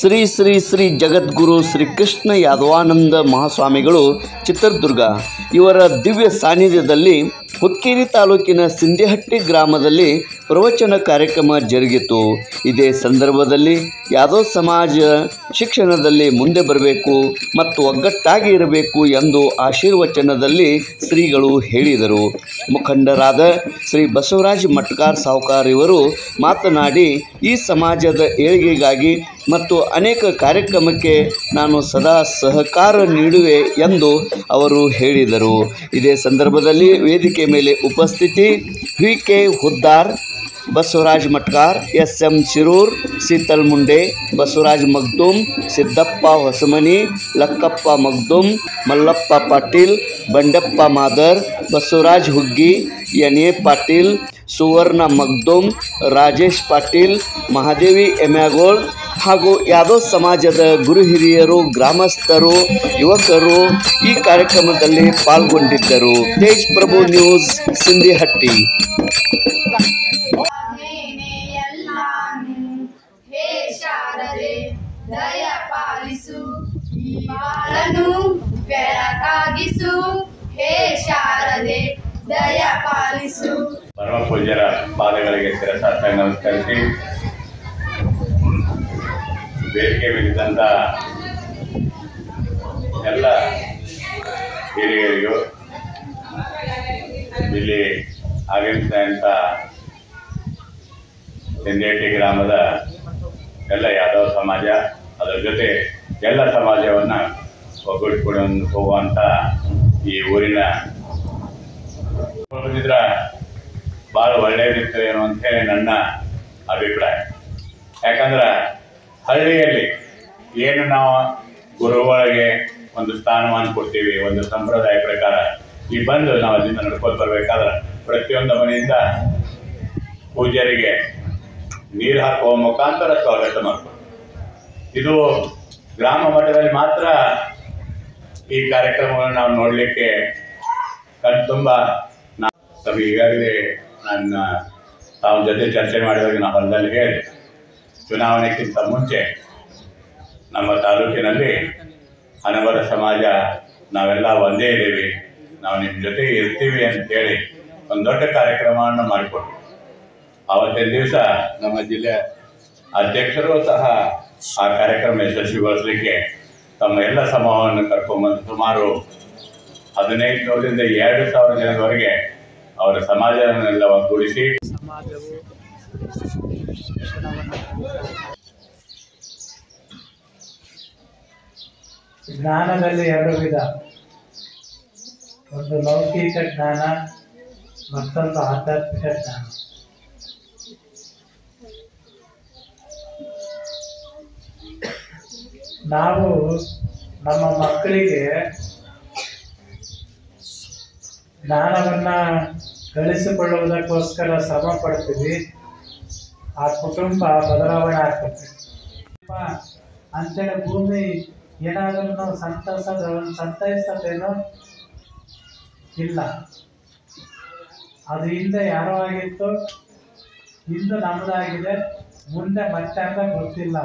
ಶ್ರೀ ಶ್ರೀ ಶ್ರೀ ಜಗದ್ಗುರು ಶ್ರೀ ಕೃಷ್ಣ ಯಾದವಾನಂದ ಮಹಾಸ್ವಾಮಿಗಳು ಚಿತ್ರದುರ್ಗ. ಇವರ ದಿವ್ಯ ಸಾನ್ನಿಧ್ಯದಲ್ಲಿ ಹುಕ್ಕೇರಿ ತಾಲೂಕಿನ ಸಿಂಧಿಹಟ್ಟಿ ಗ್ರಾಮದಲ್ಲಿ ಪ್ರವಚನ ಕಾರ್ಯಕ್ರಮ ಜರುಗಿತು. ಇದೇ ಸಂದರ್ಭದಲ್ಲಿ ಯಾದವ್ ಸಮಾಜ ಶಿಕ್ಷಣದಲ್ಲಿ ಮುಂದೆ ಬರಬೇಕು ಮತ್ತು ಒಗ್ಗಟ್ಟಾಗಿ ಇರಬೇಕು ಎಂದು ಆಶೀರ್ವಚನದಲ್ಲಿ ಶ್ರೀಗಳು ಹೇಳಿದರು. ಮುಖಂಡರಾದ ಶ್ರೀ ಬಸವರಾಜ್ ಮಟ್ಕಾರ್ ಸಾವುಕಾರ್ ಇವರು ಮಾತನಾಡಿ, ಈ ಸಮಾಜದ ಏಳಿಗೆಗಾಗಿ ಮತ್ತು ಅನೇಕ ಕಾರ್ಯಕ್ರಮಕ್ಕೆ ನಾನು ಸದಾ ಸಹಕಾರ ನೀಡುವೆ ಎಂದು ಅವರು ಹೇಳಿದರು. ಇದೇ ಸಂದರ್ಭದಲ್ಲಿ ವೇದಿಕೆ ಮೇಲೆ ಉಪಸ್ಥಿತಿ V K Huddar Basavaraj Matkar S M Shirur, Sheetal Munde, Basavaraj Magdum, Siddappa Hosamani, Lakkappa Magdum, Mallappa Patil, Bandappa Madar, Basavaraj Huggi, N A Patil, Suvarna Magdum, Rajesh Patil, Mahadevi Emyagol ಹಾಗೂ ಯಾದವ್ ಸಮಾಜದ ಗುರು ಹಿರಿಯರು, ಗ್ರಾಮಸ್ಥರು, ಯುವಕರು ಈ ಕಾರ್ಯಕ್ರಮದಲ್ಲಿ ಪಾಲ್ಗೊಂಡಿದ್ದರು. ತೇಜ್ ಪ್ರಭು news ಸಿಂಧಿಹಟ್ಟಿ ಬೆಳಕಾಗಿಸು ಹೇ ಶಾರದೆ, ದಯ ಪಾಲಿಸು. ಪರಮ ಪೂಜ್ಯರ ಪಾದಗಳಿಗೆ ಶಿರಸಾಷ್ಟಾಂಗ ನಮಸ್ಕರಿಸಿ. ಬೇಡಿಕೆ ಬಿದ್ದಂತ ಎಲ್ಲ ಹಿರಿಯರಿಗೂ ಇಲ್ಲಿ ಆಗಮಿಸಿದಂಥ ಸಿಂದೇಟಿ ಗ್ರಾಮದ ಎಲ್ಲ ಯಾದವ ಸಮಾಜ, ಅದರ ಜೊತೆ ಎಲ್ಲ ಸಮಾಜವನ್ನು ಒಗ್ಗೂಡಿಕೊಂಡು ಹೋಗುವಂಥ ಈ ಊರಿನ ಭಾಳ ಒಳ್ಳೆಯದಿತ್ತು ಏನು ಅಂತ ಹೇಳಿ ನನ್ನ ಅಭಿಪ್ರಾಯ. ಯಾಕಂದ್ರೆ ಹಳ್ಳಿಯಲ್ಲಿ ಏನು ನಾವು ಗುರುಗಳಿಗೆ ಒಂದು ಸ್ಥಾನಮಾನ ಕೊಡ್ತೀವಿ, ಒಂದು ಸಂಪ್ರದಾಯ ಪ್ರಕಾರ ಈ ಬಂದು ನಾವು ಅಲ್ಲಿಂದ ನಡ್ಕೊಂಡು ಬರ್ಬೇಕಾದ್ರೆ ಪ್ರತಿಯೊಂದು ಮನೆಯಿಂದ ಪೂಜಾರಿಗೆ ನೀರು ಹಾಕುವ ಮುಖಾಂತರ ಸ್ವಾಗತ ಮಾಡ್ಕೊಂಡು ಇದು ಗ್ರಾಮ ಮಟ್ಟದಲ್ಲಿ ಮಾತ್ರ ಈ ಕಾರ್ಯಕ್ರಮವನ್ನು ನಾವು ನೋಡಲಿಕ್ಕೆ ಕಣ್ತುಂಬ ನಾವು ತಮಗೆ ಈಗಾಗಲೇ ನನ್ನ ತಾವು ಜೊತೆ ಚರ್ಚೆ ಮಾಡಿದಾಗ ನಾವು ಹೊಲದಲ್ಲಿ ಹೇಳಿ. ಚುನಾವಣೆಗಿಂತ ಮುಂಚೆ ನಮ್ಮ ತಾಲೂಕಿನಲ್ಲಿ ಹಣಬರ ಸಮಾಜ, ನಾವೆಲ್ಲ ಒಂದೇ ಇದ್ದೀವಿ. ನಾವು ನಿಮ್ಮ ಜೊತೆ ಇರ್ತೀವಿ ಅಂತೇಳಿ ಒಂದು ದೊಡ್ಡ ಕಾರ್ಯಕ್ರಮವನ್ನು ಮಾಡಿಕೊಟ್ಟು ಆವತ್ತಿನ ದಿವಸ ನಮ್ಮ ಜಿಲ್ಲೆ ಅಧ್ಯಕ್ಷರು ಸಹ ಆ ಕಾರ್ಯಕ್ರಮ ಯಶಸ್ವಿಗೊಳಿಸಲಿಕ್ಕೆ ತಮ್ಮ ಎಲ್ಲ ಸಮೂಹವನ್ನು ಕರ್ಕೊಂಡ್ಬಂದು ಸುಮಾರು ಹದಿನೈದು ಸಾವಿರದಿಂದ ಎರಡು ಸಾವಿರ ಜನದವರೆಗೆ ಅವರ ಸಮಾಜವನ್ನೆಲ್ಲ ಒಗ್ಗೂಡಿಸಿ. ಸಮಾಜವು ಜ್ಞಾನದಲ್ಲಿ ಎರಡು ವಿಧ. ಒಂದು ಲೌಕಿಕ ಜ್ಞಾನ ಮತ್ತೊಂದು ಆಧ್ಯಾತ್ಮಿಕ ಜ್ಞಾನ. ನಾವು ನಮ್ಮ ಮಕ್ಕಳಿಗೆ ಜ್ಞಾನವನ್ನ ಗಳಿಸಿಕೊಳ್ಳುವುದಕ್ಕೋಸ್ಕರ ಶ್ರಮ ಪಡ್ತೀವಿ. ಆ ಕುಟುಂಬ ಬದಲಾವಣೆ ಆಗ್ತದೆ. ಅಂತೇಳಿ ಭೂಮಿ ಏನಾದರೂ ನಾವು ಸಂತಸದ ಸಂತೈಸತೇನೋ ಇಲ್ಲ. ಅದು ಹಿಂದೆ ಯಾರೋ ಆಗಿತ್ತು, ಇಂದು ನಮ್ಮದಾಗಿದೆ, ಮುಂದೆ ಮತ್ತೆ ಅಂತ ಗೊತ್ತಿಲ್ಲ.